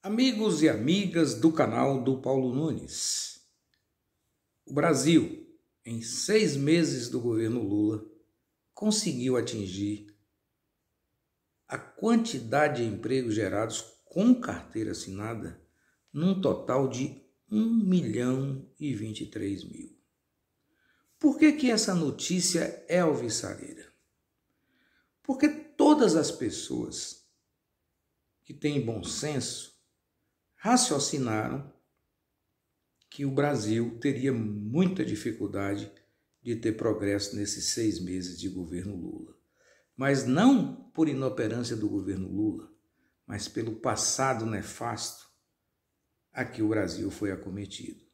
Amigos e amigas do canal do Paulo Nunes, o Brasil, em seis meses do governo Lula, conseguiu atingir a quantidade de empregos gerados com carteira assinada num total de 1 milhão e 23 mil. Por que, que essa notícia é alvissareira? Porque todas as pessoas que têm bom senso raciocinaram que o Brasil teria muita dificuldade de ter progresso nesses seis meses de governo Lula. Mas não por inoperância do governo Lula, mas pelo passado nefasto a que o Brasil foi acometido.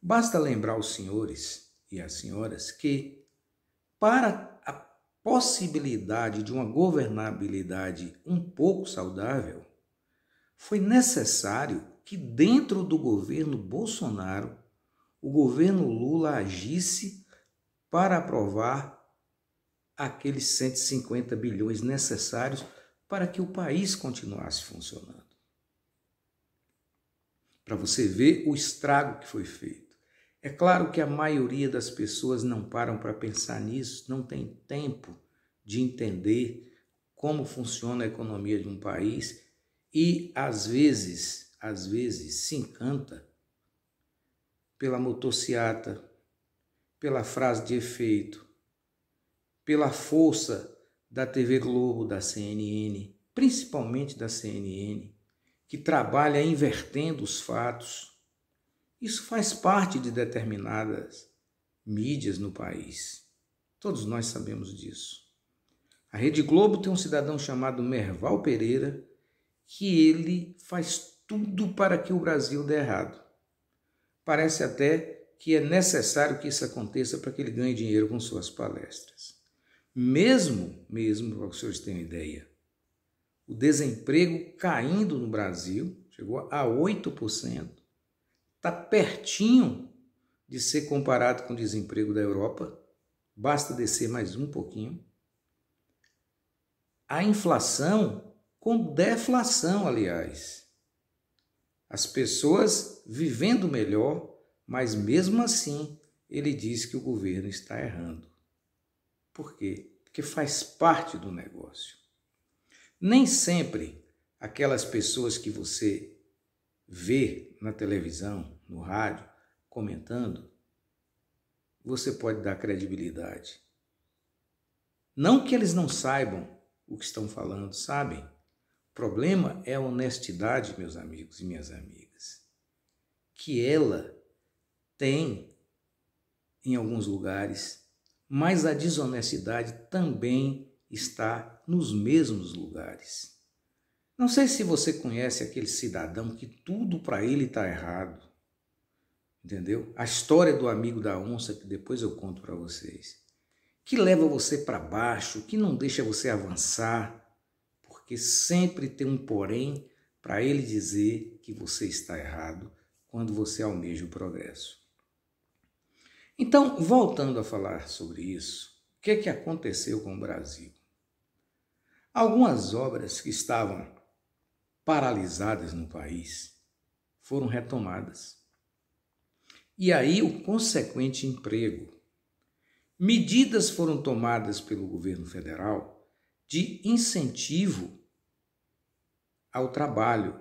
Basta lembrar os senhores e as senhoras que, para a possibilidade de uma governabilidade um pouco saudável, foi necessário que, dentro do governo Bolsonaro, o governo Lula agisse para aprovar aqueles 150 bilhões necessários para que o país continuasse funcionando. Para você ver o estrago que foi feito. É claro que a maioria das pessoas não param para pensar nisso, não tem tempo de entender como funciona a economia de um país e às vezes, às vezes se encanta pela motociata, pela frase de efeito, pela força da TV Globo, da CNN, principalmente da CNN, que trabalha invertendo os fatos. Isso faz parte de determinadas mídias no país. Todos nós sabemos disso. A Rede Globo tem um cidadão chamado Merval Pereira que ele faz tudo para que o Brasil dê errado. Parece até que é necessário que isso aconteça para que ele ganhe dinheiro com suas palestras. Mesmo, mesmo, para que os senhores tenham ideia, o desemprego caindo no Brasil, chegou a 8%, está pertinho de ser comparado com o desemprego da Europa, basta descer mais um pouquinho. A inflação com deflação, aliás. As pessoas vivendo melhor, mas mesmo assim ele diz que o governo está errando. Por quê? Porque faz parte do negócio. Nem sempre aquelas pessoas que você vê na televisão, no rádio, comentando, você pode dar credibilidade. Não que eles não saibam o que estão falando, sabem problema é a honestidade, meus amigos e minhas amigas, que ela tem em alguns lugares, mas a desonestidade também está nos mesmos lugares. Não sei se você conhece aquele cidadão que tudo para ele está errado. Entendeu? A história do amigo da onça, que depois eu conto para vocês, que leva você para baixo, que não deixa você avançar, porque sempre tem um porém para ele dizer que você está errado quando você almeja o progresso. Então, voltando a falar sobre isso, o que é que aconteceu com o Brasil? Algumas obras que estavam paralisadas no país foram retomadas. E aí o consequente emprego. Medidas foram tomadas pelo governo federal de incentivo ao trabalho.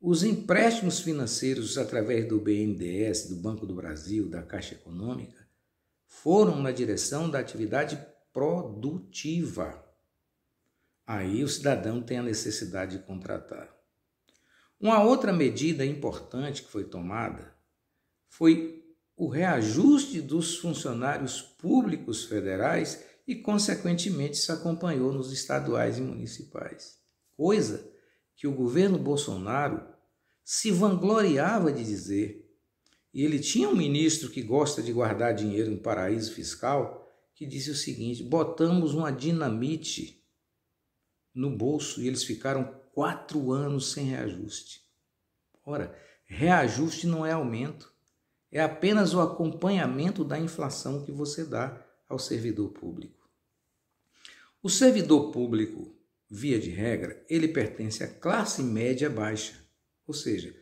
Os empréstimos financeiros através do BNDES, do Banco do Brasil, da Caixa Econômica, foram na direção da atividade produtiva. Aí o cidadão tem a necessidade de contratar. Uma outra medida importante que foi tomada foi o reajuste dos funcionários públicos federais e, consequentemente, se acompanhou nos estaduais e municipais coisa que o governo Bolsonaro se vangloriava de dizer. E ele tinha um ministro que gosta de guardar dinheiro em paraíso fiscal que disse o seguinte: botamos uma dinamite no bolso e eles ficaram quatro anos sem reajuste. Ora, reajuste não é aumento, é apenas o acompanhamento da inflação que você dá ao servidor público. O servidor público via de regra, ele pertence à classe média baixa, ou seja,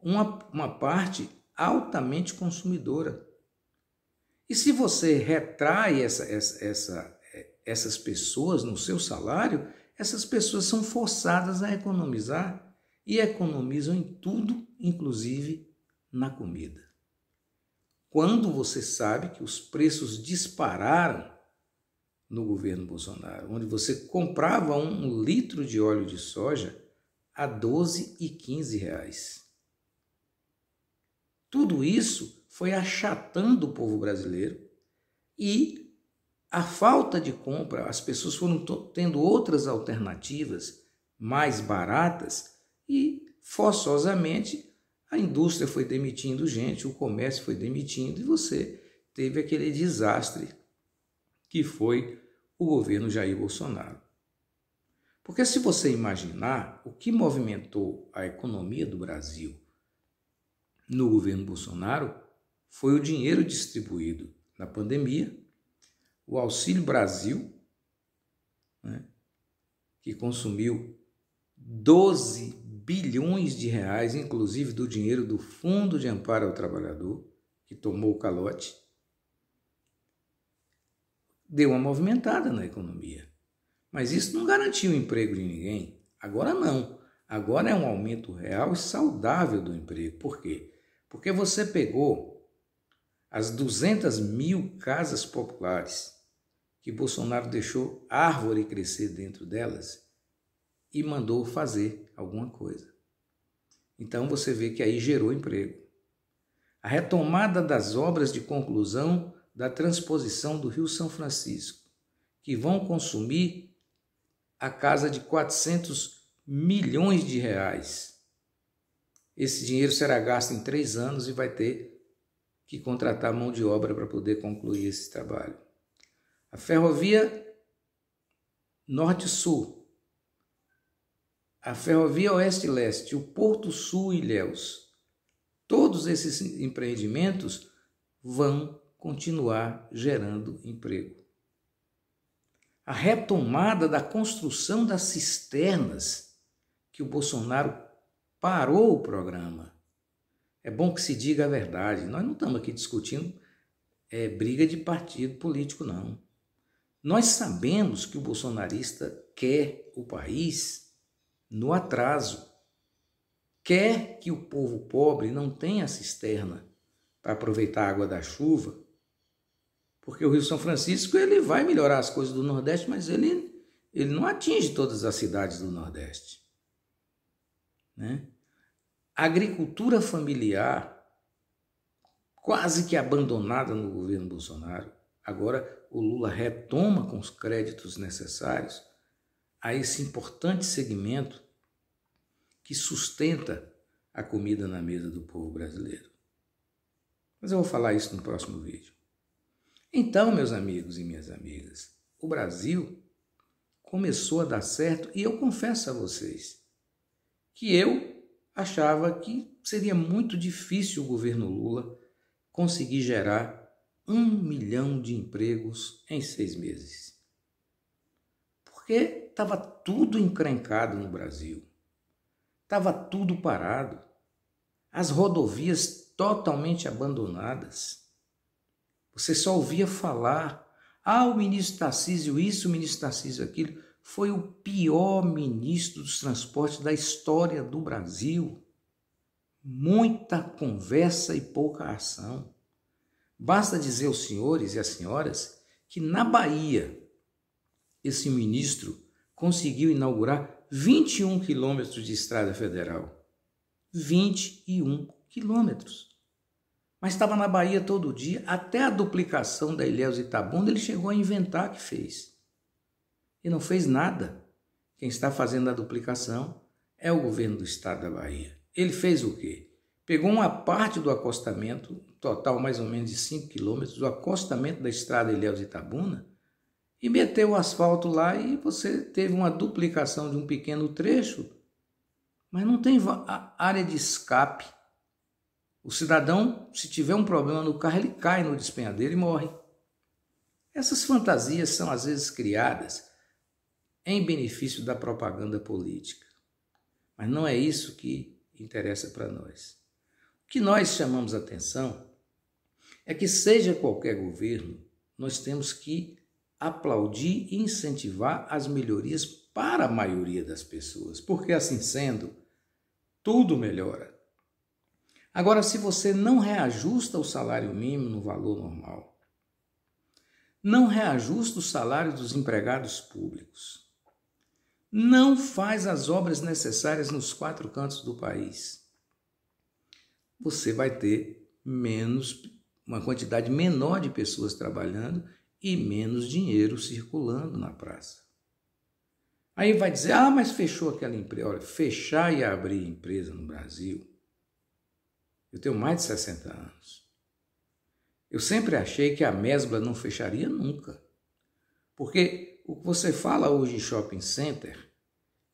uma, uma parte altamente consumidora. E se você retrai essa, essa, essa, essas pessoas no seu salário, essas pessoas são forçadas a economizar e economizam em tudo, inclusive na comida. Quando você sabe que os preços dispararam no governo Bolsonaro, onde você comprava um litro de óleo de soja a 12 e 15 reais. Tudo isso foi achatando o povo brasileiro e a falta de compra, as pessoas foram tendo outras alternativas mais baratas e forçosamente a indústria foi demitindo gente, o comércio foi demitindo e você teve aquele desastre que foi o governo Jair Bolsonaro. Porque se você imaginar o que movimentou a economia do Brasil no governo Bolsonaro, foi o dinheiro distribuído na pandemia, o Auxílio Brasil, né, que consumiu 12 bilhões de reais, inclusive do dinheiro do Fundo de Amparo ao Trabalhador, que tomou o calote, deu uma movimentada na economia. Mas isso não garantiu emprego de ninguém. Agora não. Agora é um aumento real e saudável do emprego. Por quê? Porque você pegou as 200 mil casas populares que Bolsonaro deixou árvore crescer dentro delas e mandou fazer alguma coisa. Então você vê que aí gerou emprego. A retomada das obras de conclusão da transposição do Rio São Francisco, que vão consumir a casa de 400 milhões de reais. Esse dinheiro será gasto em três anos e vai ter que contratar mão de obra para poder concluir esse trabalho. A ferrovia Norte-Sul, a ferrovia Oeste-Leste, o Porto Sul e Ilhéus, todos esses empreendimentos vão continuar gerando emprego. A retomada da construção das cisternas, que o Bolsonaro parou o programa. É bom que se diga a verdade. Nós não estamos aqui discutindo é, briga de partido político, não. Nós sabemos que o bolsonarista quer o país no atraso. Quer que o povo pobre não tenha cisterna para aproveitar a água da chuva porque o Rio São Francisco ele vai melhorar as coisas do Nordeste, mas ele, ele não atinge todas as cidades do Nordeste. Né? A agricultura familiar, quase que abandonada no governo Bolsonaro, agora o Lula retoma com os créditos necessários a esse importante segmento que sustenta a comida na mesa do povo brasileiro. Mas eu vou falar isso no próximo vídeo. Então, meus amigos e minhas amigas, o Brasil começou a dar certo e eu confesso a vocês que eu achava que seria muito difícil o governo Lula conseguir gerar um milhão de empregos em seis meses. Porque estava tudo encrencado no Brasil, estava tudo parado, as rodovias totalmente abandonadas você só ouvia falar. Ah, o ministro Tarcísio isso, o ministro Tarcísio aquilo. Foi o pior ministro dos transportes da história do Brasil. Muita conversa e pouca ação. Basta dizer aos senhores e às senhoras que na Bahia esse ministro conseguiu inaugurar 21 quilômetros de estrada federal. 21 quilômetros mas estava na Bahia todo dia, até a duplicação da Ilhéus Itabunda ele chegou a inventar que fez. E não fez nada. Quem está fazendo a duplicação é o governo do estado da Bahia. Ele fez o quê? Pegou uma parte do acostamento, total mais ou menos de 5 quilômetros, do acostamento da estrada Ilhéus Itabuna, e meteu o asfalto lá e você teve uma duplicação de um pequeno trecho, mas não tem área de escape o cidadão, se tiver um problema no carro, ele cai no despenhadeiro e morre. Essas fantasias são às vezes criadas em benefício da propaganda política. Mas não é isso que interessa para nós. O que nós chamamos atenção é que, seja qualquer governo, nós temos que aplaudir e incentivar as melhorias para a maioria das pessoas, porque assim sendo, tudo melhora. Agora, se você não reajusta o salário mínimo no valor normal, não reajusta o salário dos empregados públicos, não faz as obras necessárias nos quatro cantos do país, você vai ter menos, uma quantidade menor de pessoas trabalhando e menos dinheiro circulando na praça. Aí vai dizer: ah, mas fechou aquela empresa. Olha, fechar e abrir empresa no Brasil. Eu tenho mais de 60 anos. Eu sempre achei que a Mesbla não fecharia nunca. Porque o que você fala hoje em shopping center,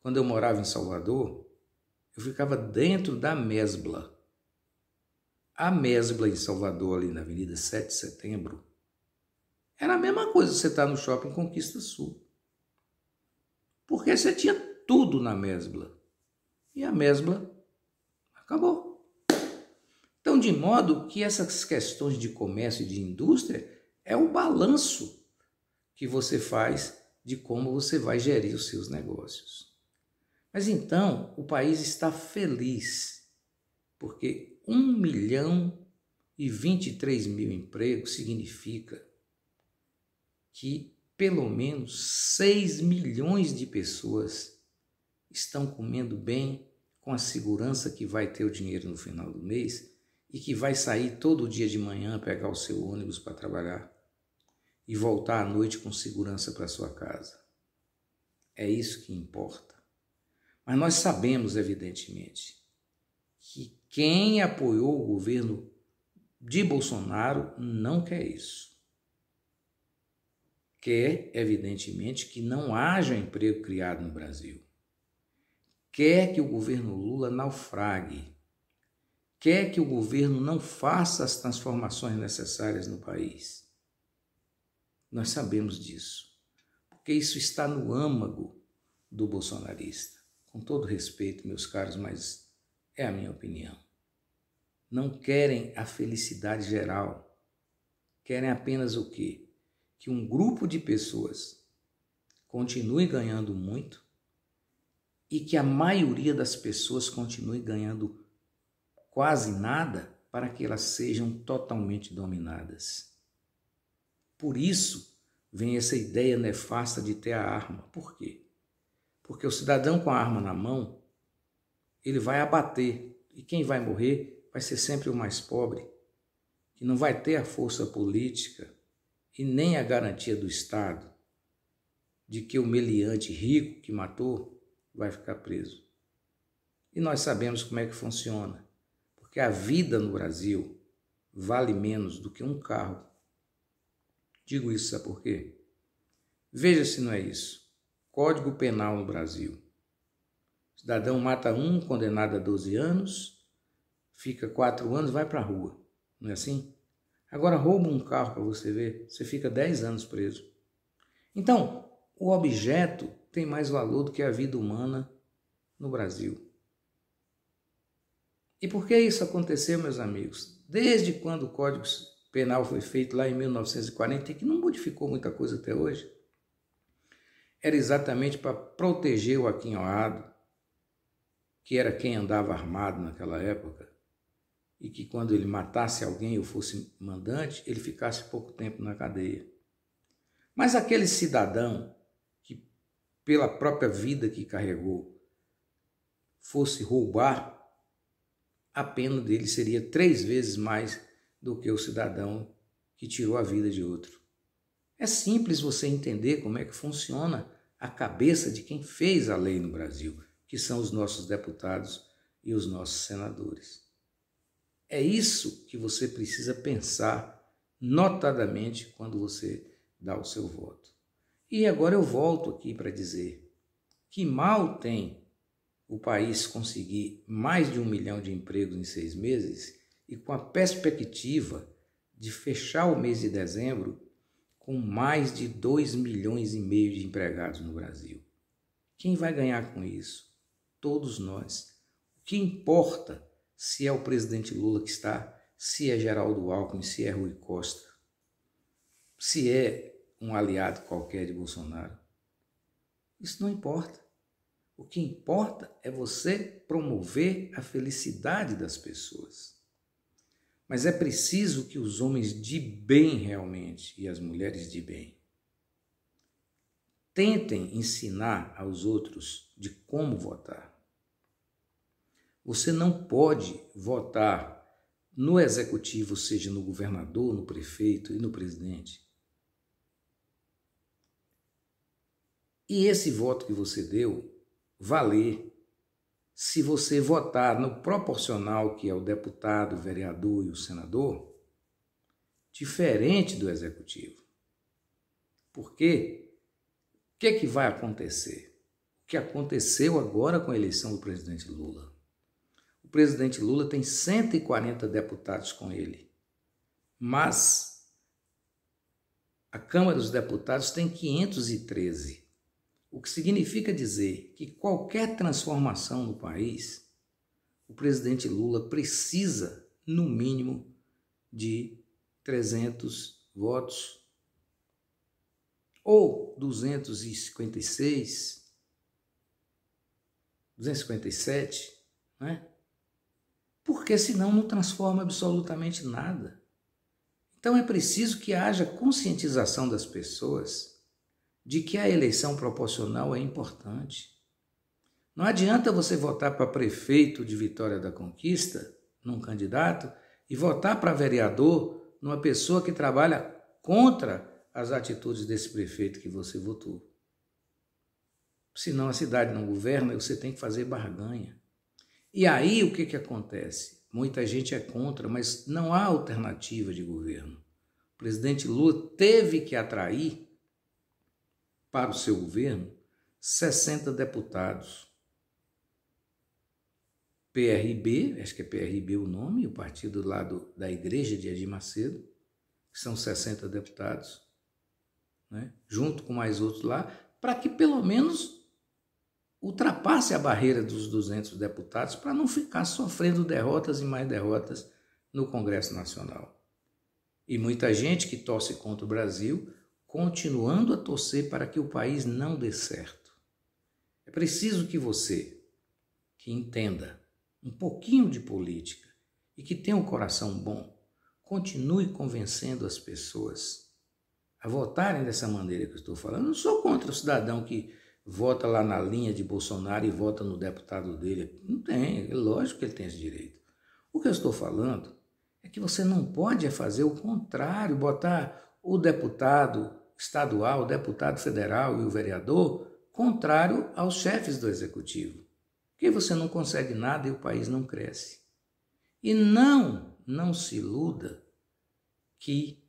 quando eu morava em Salvador, eu ficava dentro da Mesbla. A Mesbla em Salvador, ali na Avenida 7 de Setembro, era a mesma coisa você estar tá no shopping Conquista Sul. Porque você tinha tudo na Mesbla. E a Mesbla acabou. Então, de modo que essas questões de comércio e de indústria é o balanço que você faz de como você vai gerir os seus negócios. Mas então o país está feliz, porque 1 milhão e 23 mil empregos significa que pelo menos 6 milhões de pessoas estão comendo bem com a segurança que vai ter o dinheiro no final do mês e que vai sair todo dia de manhã pegar o seu ônibus para trabalhar e voltar à noite com segurança para sua casa. É isso que importa. Mas nós sabemos, evidentemente, que quem apoiou o governo de Bolsonaro não quer isso quer, evidentemente, que não haja emprego criado no Brasil. Quer que o governo Lula naufrague. Quer que o governo não faça as transformações necessárias no país. Nós sabemos disso, porque isso está no âmago do bolsonarista. Com todo respeito, meus caros, mas é a minha opinião. Não querem a felicidade geral. Querem apenas o quê? que um grupo de pessoas continue ganhando muito e que a maioria das pessoas continue ganhando quase nada para que elas sejam totalmente dominadas. Por isso vem essa ideia nefasta de ter a arma. Por quê? Porque o cidadão com a arma na mão, ele vai abater e quem vai morrer vai ser sempre o mais pobre, que não vai ter a força política e nem a garantia do Estado de que o meliante rico que matou vai ficar preso. E nós sabemos como é que funciona, porque a vida no Brasil vale menos do que um carro. Digo isso, sabe por quê? Veja se não é isso. Código Penal no Brasil. Cidadão mata um, condenado a 12 anos, fica quatro anos, vai para a rua. Não é assim? Agora rouba um carro para você ver, você fica 10 anos preso. Então, o objeto tem mais valor do que a vida humana no Brasil. E por que isso aconteceu, meus amigos? Desde quando o Código Penal foi feito lá em 1940, que não modificou muita coisa até hoje, era exatamente para proteger o aquinhoado, que era quem andava armado naquela época, e que quando ele matasse alguém ou fosse mandante, ele ficasse pouco tempo na cadeia. Mas aquele cidadão que, pela própria vida que carregou, fosse roubar, a pena dele seria três vezes mais do que o cidadão que tirou a vida de outro. É simples você entender como é que funciona a cabeça de quem fez a lei no Brasil, que são os nossos deputados e os nossos senadores. É isso que você precisa pensar, notadamente, quando você dá o seu voto. E agora eu volto aqui para dizer que mal tem o país conseguir mais de um milhão de empregos em seis meses e com a perspectiva de fechar o mês de dezembro com mais de 2 milhões e meio de empregados no Brasil. Quem vai ganhar com isso? Todos nós. O que importa se é o presidente Lula que está, se é Geraldo Alckmin, se é Rui Costa, se é um aliado qualquer de Bolsonaro. Isso não importa. O que importa é você promover a felicidade das pessoas. Mas é preciso que os homens de bem realmente e as mulheres de bem tentem ensinar aos outros de como votar. Você não pode votar no executivo, seja no governador, no prefeito e no presidente. E esse voto que você deu valer se você votar no proporcional, que é o deputado, o vereador e o senador, diferente do executivo. Por quê? O que, é que vai acontecer? O que aconteceu agora com a eleição do presidente Lula? O presidente Lula tem 140 deputados com ele, mas a Câmara dos Deputados tem 513. O que significa dizer que qualquer transformação no país, o presidente Lula precisa, no mínimo, de 300 votos ou 256, 257, né? Porque senão não transforma absolutamente nada. Então é preciso que haja conscientização das pessoas de que a eleição proporcional é importante. Não adianta você votar para prefeito de Vitória da Conquista, num candidato, e votar para vereador numa pessoa que trabalha contra as atitudes desse prefeito que você votou. Senão a cidade não governa e você tem que fazer barganha. E aí o que, que acontece? Muita gente é contra, mas não há alternativa de governo. O presidente Lula teve que atrair para o seu governo 60 deputados. PRB, acho que é PRB o nome, o partido lá do, da Igreja de Edir Macedo, que são 60 deputados, né? junto com mais outros lá, para que pelo menos ultrapasse a barreira dos 200 deputados para não ficar sofrendo derrotas e mais derrotas no Congresso Nacional. E muita gente que torce contra o Brasil continuando a torcer para que o país não dê certo. É preciso que você, que entenda um pouquinho de política e que tenha um coração bom, continue convencendo as pessoas a votarem dessa maneira que eu estou falando. Eu não sou contra o cidadão que vota lá na linha de Bolsonaro e vota no deputado dele. Não tem, é lógico que ele tem esse direito. O que eu estou falando é que você não pode fazer o contrário, botar o deputado estadual, o deputado federal e o vereador, contrário aos chefes do executivo. Porque você não consegue nada e o país não cresce. E não, não se iluda que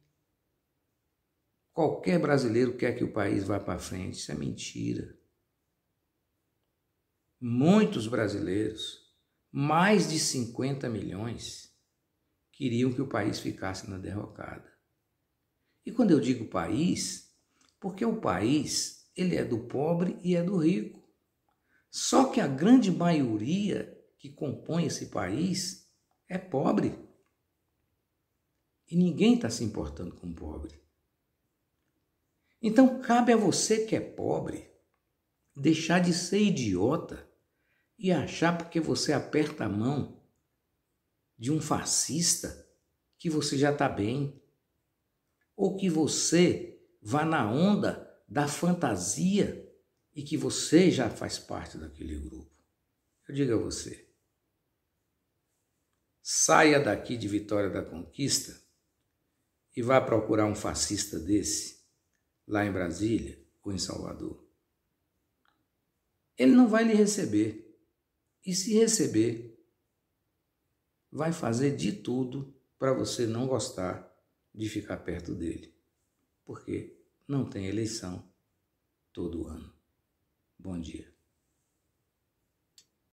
qualquer brasileiro quer que o país vá para frente. Isso é mentira. Muitos brasileiros, mais de 50 milhões, queriam que o país ficasse na derrocada. E quando eu digo país, porque o país ele é do pobre e é do rico. Só que a grande maioria que compõe esse país é pobre. E ninguém está se importando com o pobre. Então cabe a você que é pobre deixar de ser idiota e achar porque você aperta a mão de um fascista que você já está bem ou que você vá na onda da fantasia e que você já faz parte daquele grupo. Eu digo a você, saia daqui de Vitória da Conquista e vá procurar um fascista desse lá em Brasília ou em Salvador. Ele não vai lhe receber. E se receber, vai fazer de tudo para você não gostar de ficar perto dele, porque não tem eleição todo ano. Bom dia.